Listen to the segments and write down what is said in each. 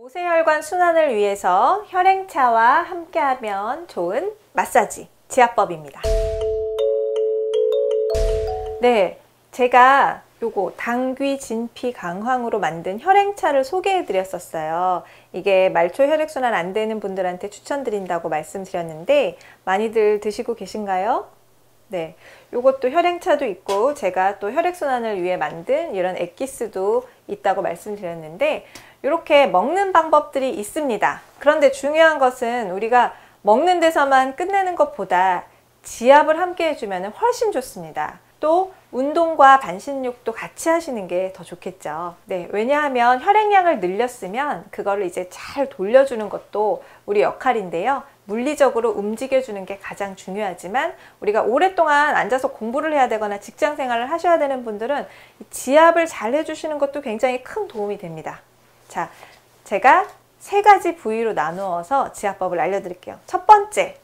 모세혈관 순환을 위해서 혈행차와 함께하면 좋은 마사지 지압법입니다. 네, 제가 요거 당귀 진피 강황으로 만든 혈행차를 소개해 드렸었어요. 이게 말초 혈액순환 안 되는 분들한테 추천드린다고 말씀드렸는데 많이들 드시고 계신가요? 네, 요것도 혈행차도 있고 제가 또 혈액순환을 위해 만든 이런 엑기스도 있다고 말씀드렸는데 이렇게 먹는 방법들이 있습니다. 그런데 중요한 것은 우리가 먹는 데서만 끝내는 것보다 지압을 함께 해주면 훨씬 좋습니다. 또 운동과 반신욕도 같이 하시는 게 더 좋겠죠. 네, 왜냐하면 혈액량을 늘렸으면 그거를 이제 잘 돌려주는 것도 우리 역할인데요. 물리적으로 움직여주는 게 가장 중요하지만 우리가 오랫동안 앉아서 공부를 해야 되거나 직장 생활을 하셔야 되는 분들은 지압을 잘 해주시는 것도 굉장히 큰 도움이 됩니다. 자, 제가 세 가지 부위로 나누어서 지압법을 알려드릴게요. 첫 번째,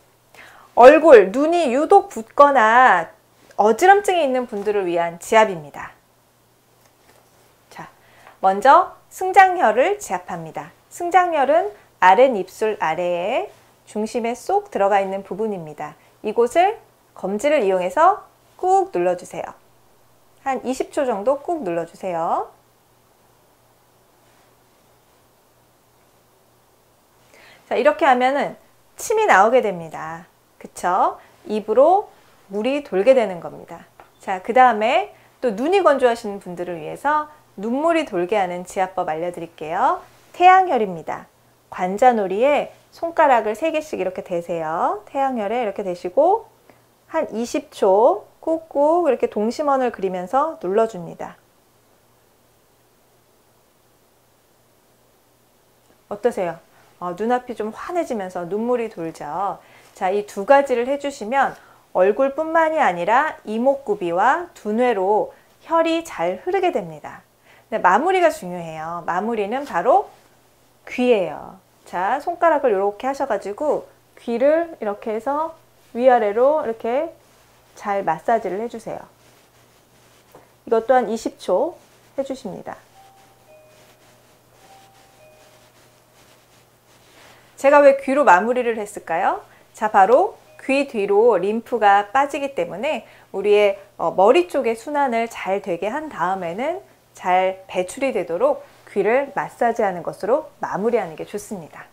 얼굴, 눈이 유독 붓거나 어지럼증이 있는 분들을 위한 지압입니다. 자, 먼저 승장혈을 지압합니다. 승장혈은 아랫입술 아래에 중심에 쏙 들어가 있는 부분입니다. 이곳을 검지를 이용해서 꾹 눌러주세요. 한 20초 정도 꾹 눌러주세요. 자, 이렇게 하면은 침이 나오게 됩니다. 그쵸? 입으로 물이 돌게 되는 겁니다. 자, 그 다음에 또 눈이 건조하신 분들을 위해서 눈물이 돌게 하는 지압법 알려드릴게요. 태양혈입니다. 관자놀이에 손가락을 3개씩 이렇게 대세요. 태양혈에 이렇게 대시고 한 20초 꾹꾹 이렇게 동심원을 그리면서 눌러줍니다. 어떠세요? 어, 눈앞이 좀 환해지면서 눈물이 돌죠. 자, 이 두 가지를 해주시면 얼굴뿐만이 아니라 이목구비와 두뇌로 혈이 잘 흐르게 됩니다. 마무리가 중요해요. 마무리는 바로 귀예요. 자, 손가락을 이렇게 하셔가지고 귀를 이렇게 해서 위아래로 이렇게 잘 마사지를 해주세요. 이것 또한 20초 해주십니다. 제가 왜 귀로 마무리를 했을까요? 자, 바로 귀 뒤로 림프가 빠지기 때문에 우리의 어, 머리 쪽의 순환을 잘 되게 한 다음에는 잘 배출이 되도록 귀를 마사지하는 것으로 마무리하는 게 좋습니다.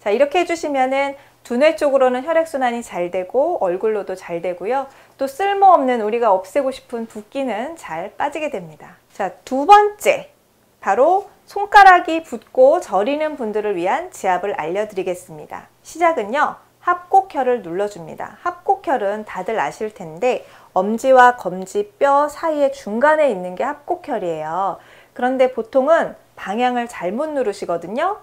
자, 이렇게 해주시면은 두뇌 쪽으로는 혈액순환이 잘 되고 얼굴로도 잘 되고요. 또 쓸모없는 우리가 없애고 싶은 붓기는 잘 빠지게 됩니다. 자, 두 번째. 바로 손가락이 붓고 저리는 분들을 위한 지압을 알려드리겠습니다. 시작은요. 합곡혈을 눌러줍니다. 합곡혈은 다들 아실 텐데 엄지와 검지 뼈 사이에 중간에 있는 게 합곡혈이에요. 그런데 보통은 방향을 잘못 누르시거든요.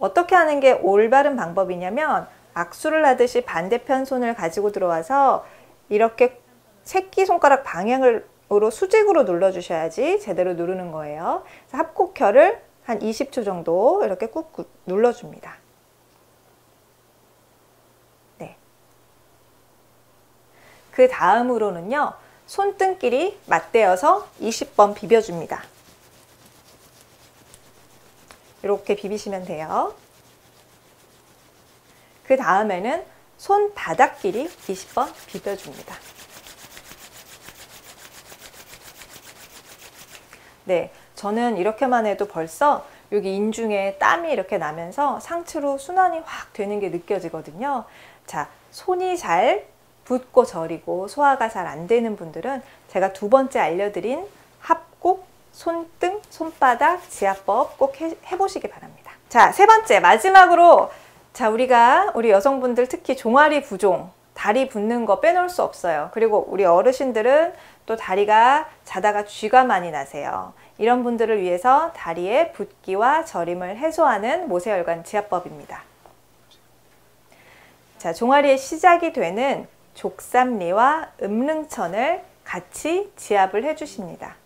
어떻게 하는 게 올바른 방법이냐면 악수를 하듯이 반대편 손을 가지고 들어와서 이렇게 새끼손가락 방향을 으로 수직으로 눌러주셔야지 제대로 누르는 거예요. 합곡혈을 한 20초 정도 이렇게 꾹 눌러줍니다. 네. 그 다음으로는요, 손등끼리 맞대어서 20번 비벼줍니다. 이렇게 비비시면 돼요. 그 다음에는 손바닥끼리 20번 비벼줍니다. 네, 저는 이렇게만 해도 벌써 여기 인중에 땀이 이렇게 나면서 상체로 순환이 확 되는 게 느껴지거든요. 자, 손이 잘 붓고 저리고 소화가 잘 안 되는 분들은 제가 두 번째 알려드린 합곡, 손등, 손바닥 지압법 꼭 해, 해보시기 바랍니다. 자, 세 번째 마지막으로 자 우리가 우리 여성분들 특히 종아리 부종 다리 붓는 거 빼놓을 수 없어요. 그리고 우리 어르신들은 또 다리가 자다가 쥐가 많이 나세요. 이런 분들을 위해서 다리의 붓기와 저림을 해소하는 모세혈관 지압법입니다. 자, 종아리의 시작이 되는 족삼리와 음릉천을 같이 지압을 해주십니다.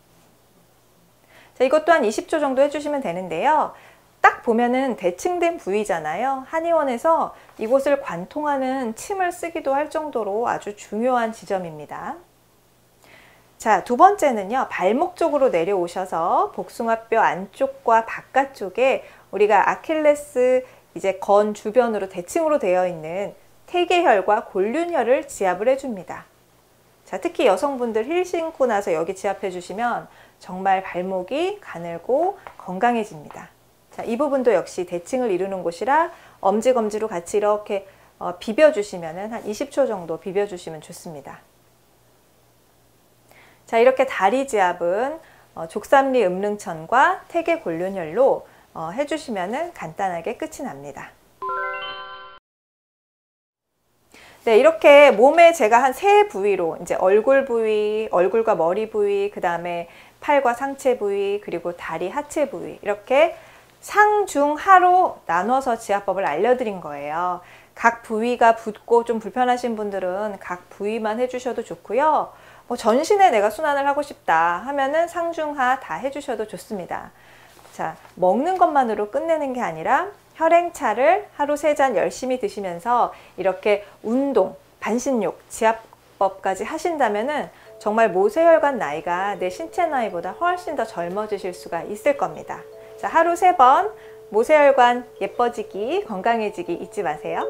자, 이것 또한 20초 정도 해주시면 되는데요. 딱 보면은 대칭된 부위잖아요. 한의원에서 이곳을 관통하는 침을 쓰기도 할 정도로 아주 중요한 지점입니다. 자, 두 번째는요. 발목 쪽으로 내려오셔서 복숭아뼈 안쪽과 바깥쪽에 우리가 아킬레스 이제 건 주변으로 대칭으로 되어 있는 태계혈과 골륜혈을 지압을 해줍니다. 자, 특히 여성분들 힐 신고 나서 여기 지압해 주시면 정말 발목이 가늘고 건강해집니다. 자, 이 부분도 역시 대칭을 이루는 곳이라 엄지검지로 같이 이렇게 어, 비벼주시면 한 20초 정도 비벼주시면 좋습니다. 자, 이렇게 다리 지압은 어, 족삼리 음릉천과 태계 골륜혈로 어, 해주시면 간단하게 끝이 납니다. 네, 이렇게 몸에 제가 한 세 부위로 이제 얼굴 부위, 얼굴과 머리 부위, 그 다음에 팔과 상체 부위, 그리고 다리 하체 부위 이렇게 상중하로 나눠서 지압법을 알려드린 거예요. 각 부위가 붓고 좀 불편하신 분들은 각 부위만 해주셔도 좋고요. 뭐 전신에 내가 순환을 하고 싶다 하면은 상중하 다 해주셔도 좋습니다. 자, 먹는 것만으로 끝내는 게 아니라 혈행차를 하루 세 잔 열심히 드시면서 이렇게 운동, 반신욕, 지압법까지 하신다면은 정말 모세혈관 나이가 내 신체 나이보다 훨씬 더 젊어지실 수가 있을 겁니다. 자, 하루 세번 모세혈관 예뻐지기, 건강해지기 잊지 마세요.